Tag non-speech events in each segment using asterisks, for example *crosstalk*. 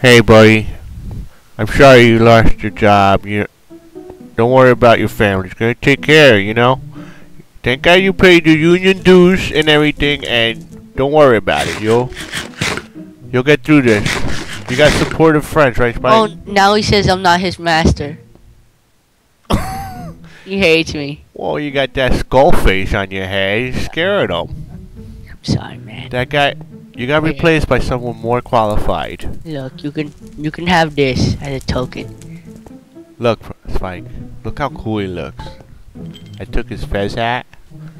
Hey, buddy. I'm sorry you lost your job. You don't worry about your family. It's gonna take care. You know. Thank God you paid your union dues and everything, and don't worry about it. You'll you'll get through this. You got supportive friends, right, Spike? Oh, now he says I'm not his master. He hates me. Well, you got that skull face on your head. You're scared him. I'm sorry, man. That guy, you got replaced by someone more qualified. Look, you can you can have this as a token. Look, Spike. Look how cool he looks. I took his fez hat.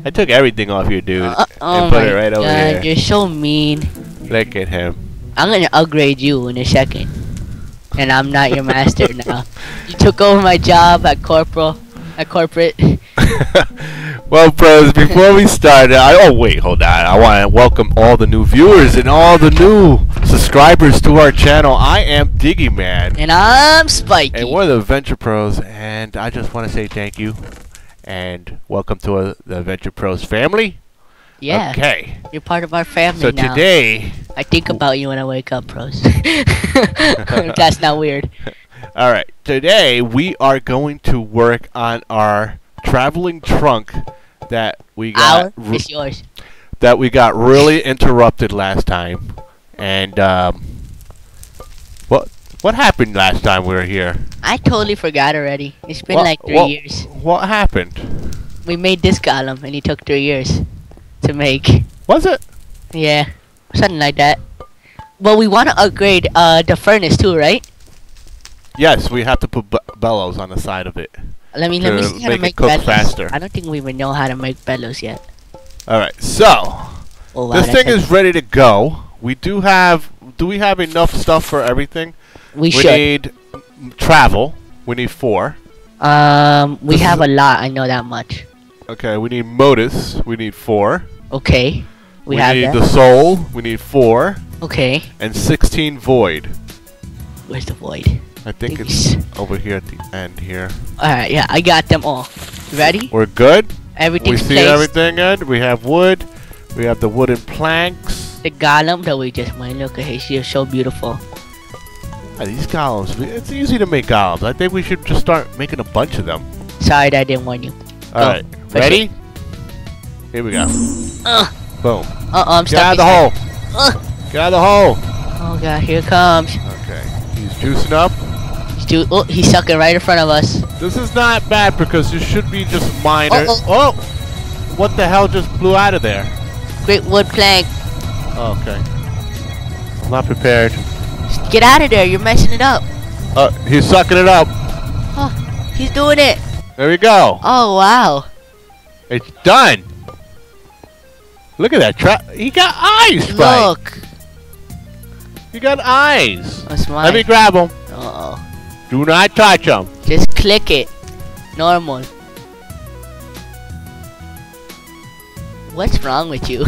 I took everything off your dude Uh, oh and put my it right over God, here. you're so mean. Look at him. I'm gonna upgrade you in a second. And I'm not your master *laughs* now. You took over my job at corporal, at corporate. *laughs* well, bros, before we start, I, oh wait, hold on. I want to welcome all the new viewers and all the new subscribers to our channel. I am Diggy Man, And I'm Spiky. and we're the Adventure Pros, and I just want to say thank you and welcome to uh, the Adventure Pros family. yeah, Okay. you're part of our family So now. today, I think about you when I wake up, pros. *laughs* That's not weird. *laughs* all right, today we are going to work on our traveling trunk that we got. Our, it's yours. that we got really interrupted last time. And um, what what happened last time we were here? I totally forgot already. It's been What- like three what- years. What happened? We made this column, and it took three years to make. Was it? Yeah, something like that. Well, we want to upgrade uh the furnace too, right? Yes, we have to put be- bellows on the side of it. Let me let me see how to make it make bellows. faster. I don't think we even know how to make bellows yet. All right, so Oh wow, this thing is ready to go. We do have. Do we have enough stuff for everything? we we should. need travel. We need four. Um, we This have a lot. I know that much. Okay, we need motus. We need four. Okay, we, have need that. the soul. We need four okay, and sixteen void. where's the void? I think it's over here at the end here. All right, yeah, I got them all. Ready? We're good. We see placed. everything good. We have wood. We have the wooden planks. The golem that we just made. Look at his. She's so beautiful. Ah, these golems. It's easy to make golems. I think we should just start making a bunch of them. Sorry that I didn't warn you. Alright. Ready? Here we go. Uh, Boom. uh, I'm Get stuck. out of the hole. Uh, Get out of the hole. oh god, here it comes. Okay. He's juicing up. He's, oh, he's sucking right in front of us. This is not bad because this should be just minor. Uh-oh. Oh! What the hell just blew out of there? Greatwood plank. Oh, okay. I'm not prepared. Get out of there. You're messing it up. Uh, he's sucking it up. Oh, He's doing it. There we go. Oh wow. It's done. Look at that trap. He got eyes, Spike. Look. He got eyes. That's mine. Let me grab him. Uh oh. Do not touch them. Just click it. Normal. What's wrong with you?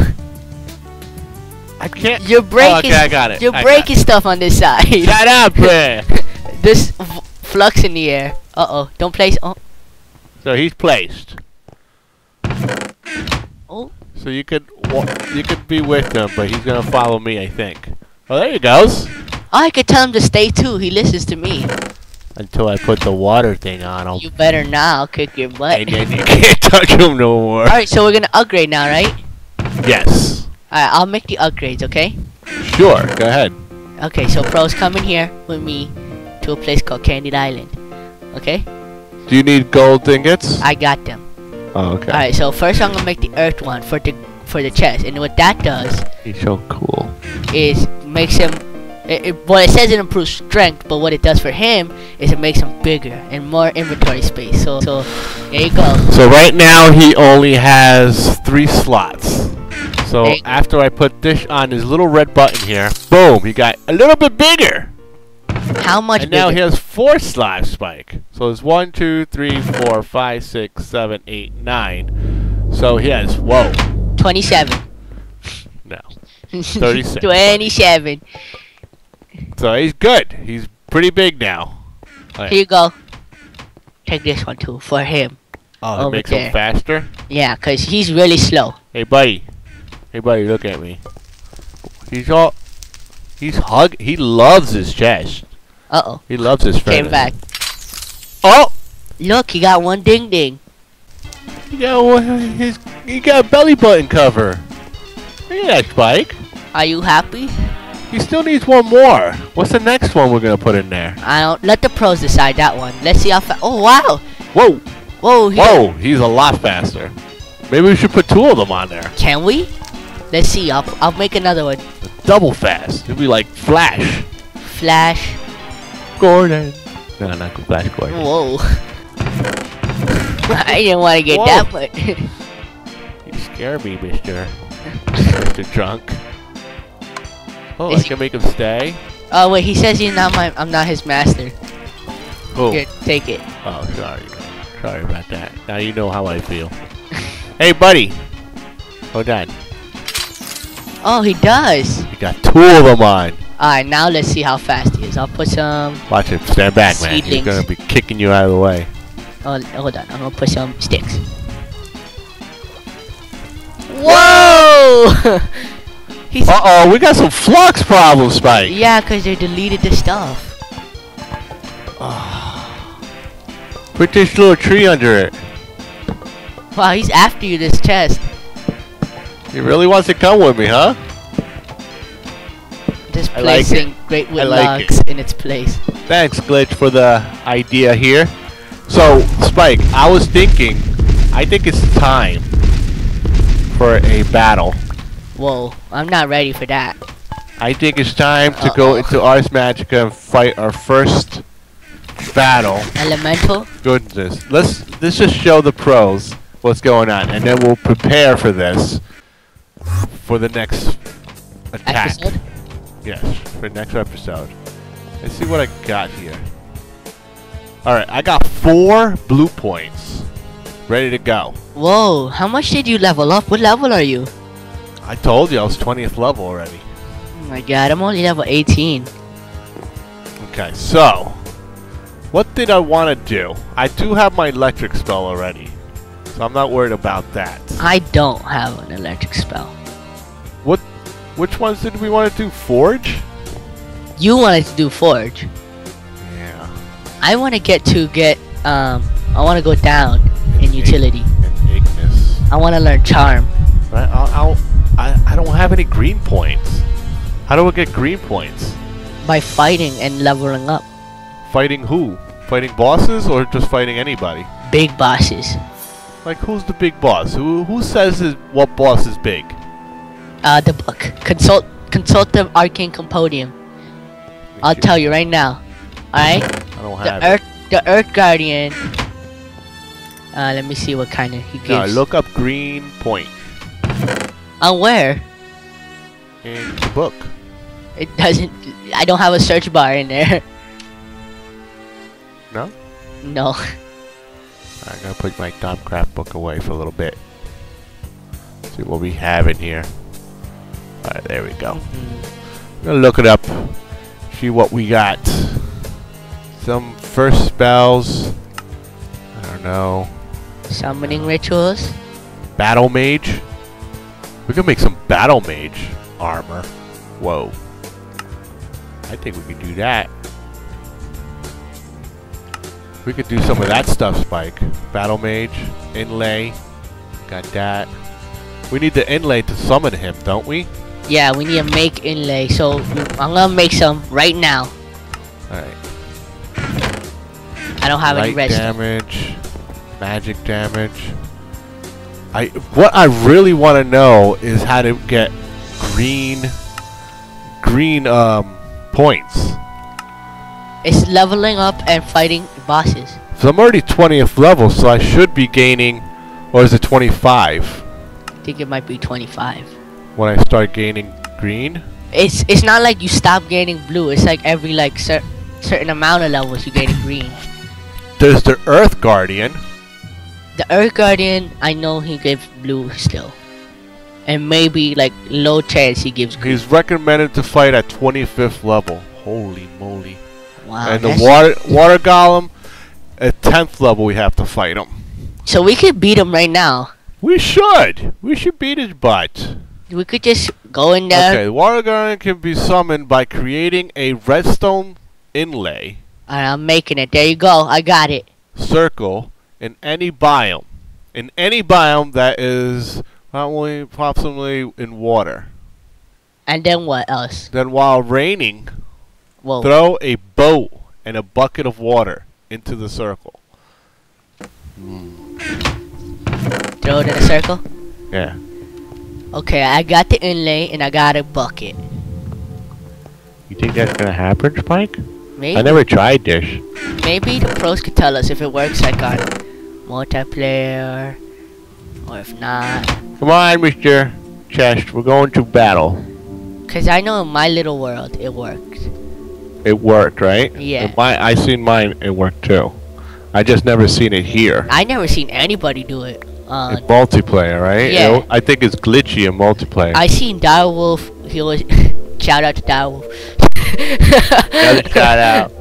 *laughs* I can't. You're breaking. okay, I got it. You're I breaking stuff on this side. *laughs* Shut up, man. *laughs* This flux in the air. Uh oh. Don't place. Oh. so he's placed. Oh. So you could you could be with him, but he's gonna follow me, I think. Oh, there he goes. Oh, I could tell him to stay too. He listens to me. Until I put the water thing on him, You better now kick your butt. and then you *laughs* can't touch him no more. Alright, so we're gonna upgrade now, right? Yes. Alright, I'll make the upgrades, okay? Sure. Go ahead. Okay, so pros come in here with me to a place called Candied Island. Okay? Do you need gold ingots? I got them. Oh, okay. Alright, so first I'm gonna make the earth one for the for the chest. And what that does He's so cool. is makes him it, it, well it says it improves strength, but what it does for him is it makes him bigger and more inventory space. So so there you go. So right now he only has three slots. So after I put this on his little red button here, boom, he got a little bit bigger. How much and now he has four slots, Spike. So it's one, two, three, four, five, six, seven, eight, nine. So he has whoa. Twenty seven. No. *laughs* 36. Twenty seven. So he's good. He's pretty big now. Here you go. Take this one too for him. Oh, it makes there. him faster. Yeah, cause he's really slow. Hey, buddy. Hey, buddy, look at me. He's all. He's hug. He loves his chest. Uh oh. He loves his friend. Came back. Oh! Look, he got one ding ding. He got, one- his, he got a belly button cover. Look at that, Spike. Are you happy? He still needs one more. What's the next one we're gonna put in there? I don't. Let the pros decide that one. Let's see how fast. Oh wow. Whoa! Whoa. he- Whoa! He's a lot faster. Maybe we should put two of them on there. Can we? Let's see. I'll I'll make another one. Double fast. It'd be like Flash. Flash. Gordon. No, not Flash Gordon. Whoa. *laughs* I didn't want to get Whoa. that *laughs* much. You scare me, Mister. *laughs* Mr. Drunk. Oh, I Is he- can make him stay. *laughs* oh wait, he says he's not my. I'm not his master. Oh, Here, take it. oh, sorry. Sorry about that. Now you know how I feel. *laughs* hey, buddy. Hold on. Oh, he does. He got two of them on. Alright, now let's see how fast he is. I'll put some. Watch him. Stand back, man. He's gonna be kicking you out of the way. Oh, hold on. I'm gonna put some sticks. Whoa! *laughs* He's Uh oh, we got some flux problems, Spike. yeah, cause they deleted the stuff. *sighs* Put this little tree under it. Wow, he's after you. This chest. He really wants to come with me, huh? Just I like greatwood like logs in its place. Thanks, Glitch, for the idea here. So, Spike, I was thinking, I think it's time for a battle. Whoa, I'm not ready for that. I think it's time to go Uh-oh. into Ars Magica and fight our first battle. Elemental. Goodness, let's let's just show the pros what's going on, and then we'll prepare for this for the next attack. Episode? Yes, for next episode. Let's see what I got here. Alright, I got four blue points. Ready to go. Whoa, how much did you level up? What level are you? I told you I was 20th level already. Oh my god, I'm only level 18. Okay, so. What did I want to do? I do have my electric spell already. So I'm not worried about that. I don't have an electric spell. What? Which ones did we want to do? Forge? You wanted to do Forge. Yeah. I want to get to get, um, I want to go down in utility. And Ignis. I want to learn Charm. Right? I'll, I'll, I, I don't have any green points. How do I get green points? by fighting and leveling up Fighting who? Fighting bosses or just fighting anybody? big bosses. Like who's the big boss? Who who says is what boss is big? Uh, the book. Consult, consult the Arcane Compendium. I'll tell you right now. Alright? I don't The have Earth, the Earth Guardian. Uh, let me see what kind of he it. Gives. look up green point On where? in the book. It doesn't. I don't have a search bar in there. *laughs* No? No. I'm gonna put my Thaumcraft book away for a little bit. See what we have in here. Alright, there we go. Mm, gonna look it up. See what we got. Some first spells. I don't know. Summoning rituals. Battle mage. We can make some battle mage armor. Whoa. I think we could do that. We could do some of that stuff, Spike. Battle mage, inlay. Got that. We need the inlay to summon him, don't we? Yeah, we need to make inlay. So I'm gonna make some right now. Alright. I don't have any Light redstone. damage, magic damage. I what I really want to know is how to get green green um points. It's leveling up and fighting bosses. So I'm already 20th level, so I should be gaining or is it 25 I think it might be 25. when I start gaining green? It's it's not like you stop gaining blue. It's like every like cer- certain amount of levels you gain green. There's the Earth Guardian. The Earth Guardian, I know he gives blue still, and maybe like low chance he gives green. He's recommended to fight at 25th level. Holy moly. Wow. and the water water golem at 10th level we have to fight him. So we could beat him right now. We should. We should beat his butt. We could just go in there. Okay, water guardian can be summoned by creating a redstone inlay Alright, I'm making it. There you go. I got it. circle in any biome. In any biome that is probably possibly in water. And then what else? Then while raining, Whoa. throw a boat and a bucket of water into the circle. Throw it in a circle. Yeah. Okay, I got the inlay and I got a bucket. You think that's gonna happen, Spike? Maybe I never tried this. maybe the pros could tell us if it works like on multiplayer or if not. Come on, Mr. Chest, we're going to battle. Cause I know in my little world it worked. It worked, right? Yeah. My, I seen mine. It worked too. I just never seen it here. I never seen anybody do it. Uh, It's multiplayer, right? Yeah. It- I think it's glitchy in multiplayer. I seen Direwolf. He was *laughs* shout out to Direwolf. Shout out.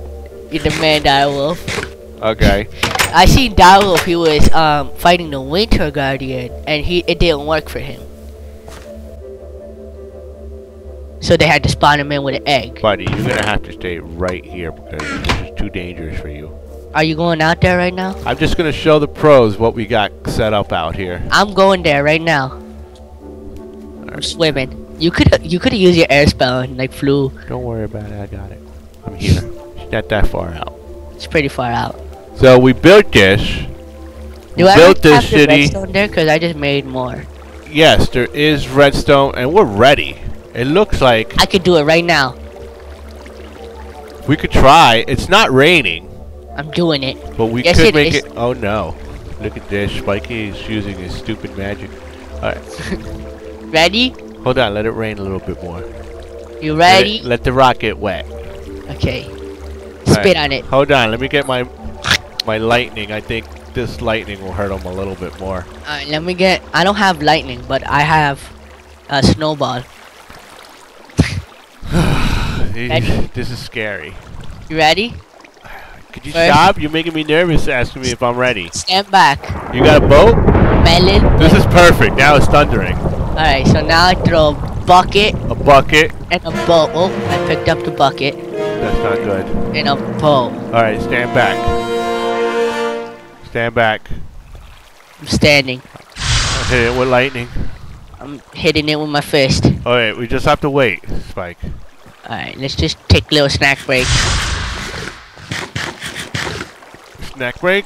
You're *laughs* the man, Direwolf. Okay. I seen Direwolf. He was um fighting the Winter Guardian, and he it didn't work for him. So they had to spawn him in with an egg. Buddy, you're gonna have to stay right here because this is too dangerous for you. Are you going out there right now? I'm just gonna show the pros what we got set up out here. I'm going there right now. I'm swimming. You could you could use your air spell and like flew. Don't worry about it. I got it. I'm here. It's not that far out. It's pretty far out. So we built this. We Do I built this have the city. redstone there? Cause I just made more. Yes, there is redstone, and we're ready. It looks like I could do it right now. we could try. It's not raining, I'm doing it. but we Yes, could it make is. it. Oh no! Look at this. Spiky is using his stupid magic. Alright, *laughs* Ready? Hold on. Let it rain a little bit more. You Let ready? it- Let, the rocket wet. Okay. Spit on it. Hold on. Let me get my my lightning. I think this lightning will hurt him a little bit more. Alright, let me get. I don't have lightning, but I have a snowball. *sighs* Ready? this is scary. You ready? Could you First- stop? You're making me nervous asking me if I'm ready. Stand back. You got a boat? Melon. This is perfect. Now it's thundering. Alright, so now I throw a bucket A bucket. and a bowl. Oh, I picked up the bucket That's not good. and a bowl. Alright, stand back. Stand back. I'm standing. I'll hit it with lightning. I'm hitting it with my fist. Alright, we just have to wait, Spike. Alright, let's just take a little snack break. Snack break?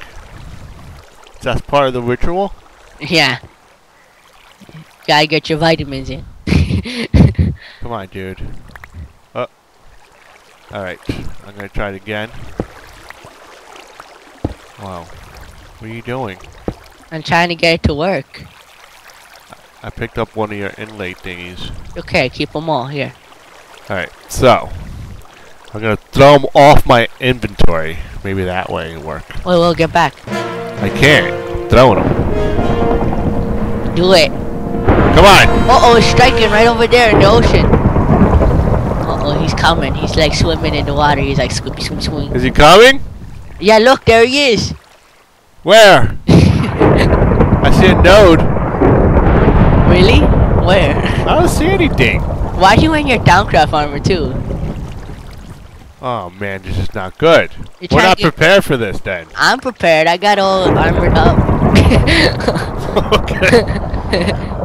That's part of the ritual? Yeah. Gotta get your vitamins in. *laughs* Come on, dude. Uh. Alright, I'm gonna try it again. Wow. What are you doing? I'm trying to get it to work. I picked up one of your inlay thingies. Okay, keep them all here. Alright, so. I'm gonna throw them off my inventory. Maybe that way it'll work. Wait, we'll get back. I can't. Throwing them. Do it. Come on! Uh oh, it's striking right over there in the ocean. Uh oh, he's coming. He's like swimming in the water. He's like scoopy swim swing. Is he coming? Yeah, look, there he is. Where? *laughs* I see a node. Really? Where? I don't see anything. Why are you in your Thaumcraft armor too? Oh man, this is not good. You're We're not prepared for this then. *laughs* I'm prepared. I got all armored up. *laughs* okay.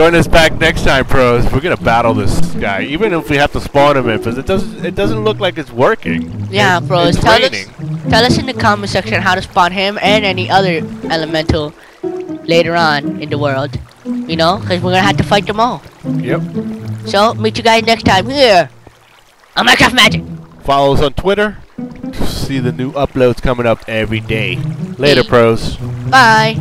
Join us back next time, pros. We're gonna battle this guy, even if we have to spawn him in, because it doesn't. It doesn't look like it's working. yeah, It's- bros. it's Tell raining. us, tell us in the comment section how to spawn him and any other elemental later on in the world. You know, because we're gonna have to fight them all. Yep. So meet you guys next time here on Minecraft Magic. Follow us on Twitter. to See the new uploads coming up every day. Later, pros. Bye.